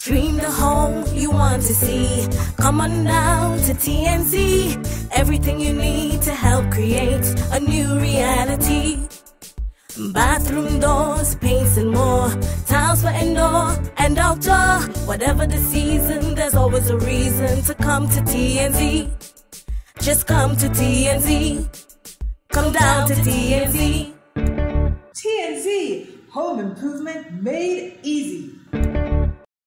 Dream the home you want to see. Come on down to TNC. Everything you need to help create a new reality. Bathroom doors, paints and more. Tiles for indoor and outdoor. Whatever the season, there's always a reason to come to TNC. Just come to TNC. Come down to TNC. TNC, home improvement made easy.